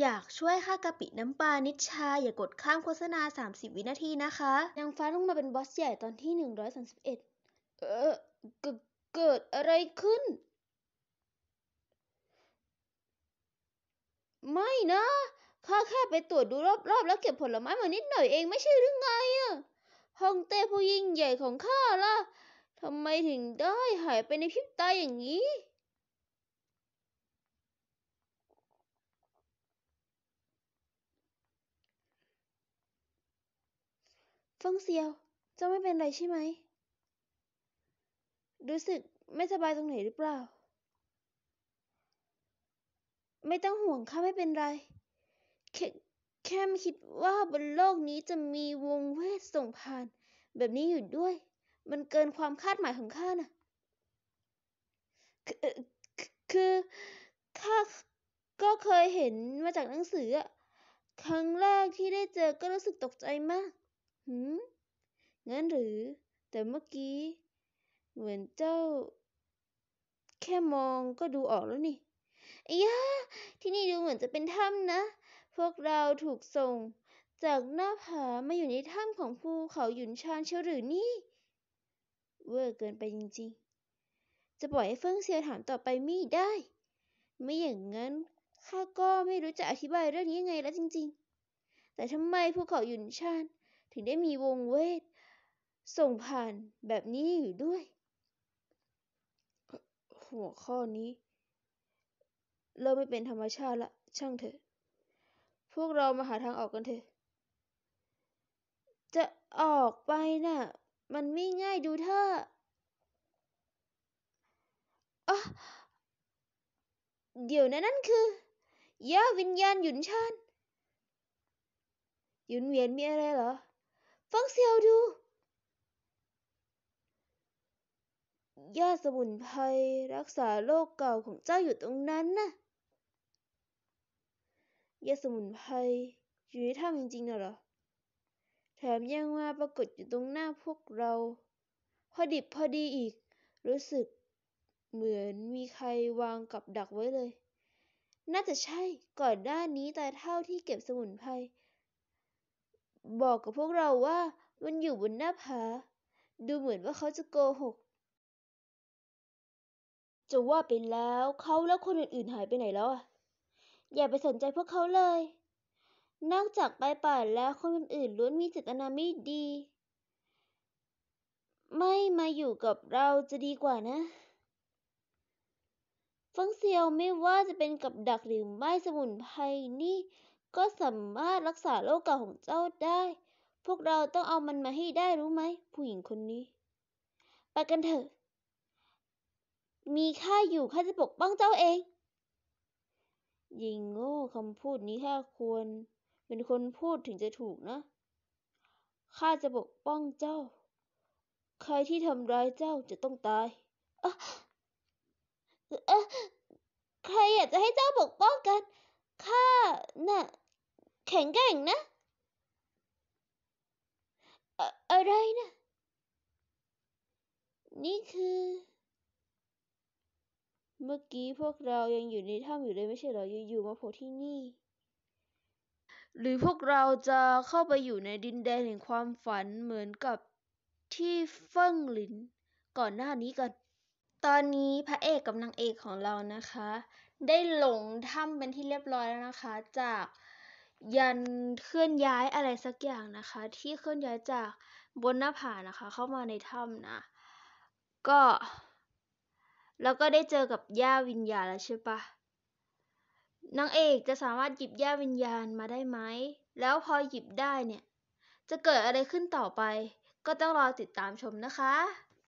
อยากช่วยค่ากะปิน้ำปลานิชชา อย่ากดข้ามโฆษณา 30 วินาทีนะคะนางฟ้าลงมาเป็นบอสใหญ่ตอนที่ 131 เออเกเกิดอะไรขึ้น ไม่นะข้าแค่ไปตรวจดูรอบๆ แล้วเก็บผลไม้มานิดหน่อยเองไม่ใช่หรือไงอะฮองเต้ผู้ยิ่งใหญ่ของข้าล่ะทำไมถึงได้หายไปในพริบตาอย่างนี้ เฟิงเซียว เจ้าไม่เป็นไรใช่ไหม รู้สึกไม่สบายตรงไหนหรือเปล่า ไม่ต้องห่วงข้าไม่เป็นไร แค่แค่ไม่คิดว่าบนโลกนี้จะมีวงเวทส่งผ่าน แบบนี้อยู่ด้วย มันเกินความคาดหมายของข้าน่ะคือคือข้าก็เคยเห็นมาจากหนังสืออะครั้งแรกที่ได้เจอก็รู้สึกตกใจมาก หืมงั้นหรือ แต่เมื่อกี้ เหมือนเจ้า แค่มองก็ดูออกแล้วนี่ไอ้ยาที่นี่ดูเหมือนจะเป็นถ้ำนะ พวกเราถูกส่ง จากหน้าผามาอยู่ในถ้ำของภูเขาหยุนชานเชียวหรือนี่เวอร์เกินไปจริงๆ จะปล่อยให้เฟิ่งเซียถามต่อไปไม่ได้ ไม่อย่างนั้นข้าก็ไม่รู้จะอธิบายเรื่องนี้ยังไงแล้วจริง ๆ แต่ทำไมภูเขาหยุนชาน ถึงได้มีวงเวท ส่งผ่านแบบนี้อยู่ด้วย หัวข้อนี้เริ่มไม่เป็นธรรมชาติละ ช่างเถอะ พวกเรามาหาทางออกกันเถอะ จะออกไปน่ะ มันไม่ง่ายดูท่าอะเดี๋ยวนะนั่นคือย่าวิญญาณหยุนชานหยุนเหวียนมีอะไรเหรอ ฟังเสียวดูยาสมุนไพรรักษาโรคเก่าของเจ้าอยู่ตรงนั้นน่ะยาสมุนไพรอยู่ในถ้ำจริงๆน่ะเหรอ แถมยังมาปรากฏอยู่ตรงหน้าพวกเรา พอดิบพอดีอีก รู้สึกเหมือนมีใครวางกับดักไว้เลย น่าจะใช่ก่อนหน้านี้ตาเท่าที่เก็บสมุนไพร บอกกับพวกเราว่ามันอยู่บนหน้าผา ดูเหมือนว่าเขาจะโกหก จะว่าไปแล้วเขาแล้วคนอื่นๆหายไปไหนแล้วอะ อย่าไปสนใจพวกเขาเลย นอกจากไปป่าแล้วคนอื่นๆล้วนมีเจตนาไม่ดี ไม่มาอยู่กับเราจะดีกว่านะฟังเซียวไม่ว่าจะเป็นกับดักหรือไม่สมุนไพรนี่ ก็สามารถรักษาโรคเก่าของเจ้าได้ พวกเราต้องเอามันมาให้ได้รู้ไหม ผู้หญิงคนนี้ ไปกันเถอะ มีข้าอยู่ข้าจะปกป้องเจ้าเอง ยิงโง่คำพูดนี้ข้าควร เป็นคนพูดถึงจะถูกนะ ข้าจะปกป้องเจ้า ใครที่ทำร้ายเจ้าจะต้องตายอะเอะใครอยากจะให้เจ้าปกป้องกัน ข้าน่ะ แข็งแกร่งนะอะอะไรนะ นี่คือ เมื่อกี้พวกเรายังอยู่ในถ้ำอยู่เลยไม่ใช่เหรอ อยู่ๆมาโผล่ที่นี่ หรือพวกเราจะเข้าไปอยู่ในดินแดนแห่งความฝันเหมือนกับที่เฟิ่งหลิน ก่อนหน้านี้กันตอนนี้พระเอกกับนางเอกของเรานะคะ ได้หลงถ้ำเป็นที่เรียบร้อยแล้วนะคะ จาก ยันเคลื่อนย้ายอะไรสักอย่างนะคะ ที่เคลื่อนย้ายจากบนหน้าผานะคะ เข้ามาในถ้ำนะ ก็แล้วก็ได้เจอกับย่าวิญญาณแล้วใช่ปะนางเอกจะสามารถหยิบย่าวิญญาณมาได้ไหม แล้วพอหยิบได้เนี่ย จะเกิดอะไรขึ้นต่อไป ก็ต้องรอติดตามชมนะคะ